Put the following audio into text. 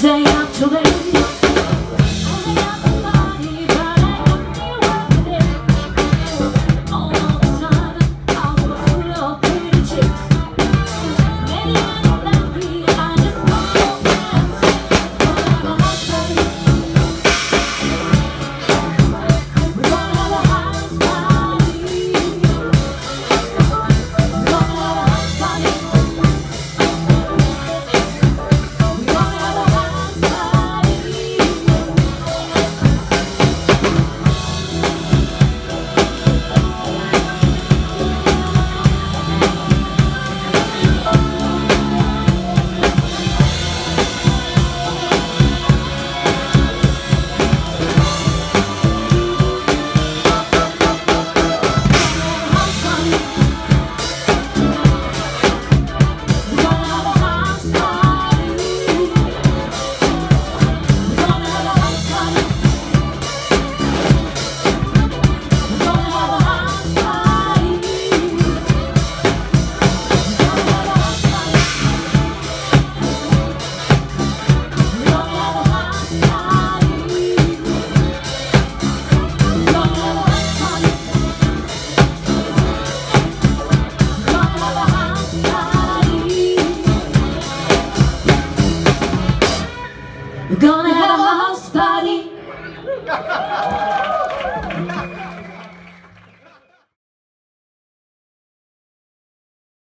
say We're gonna have a house party.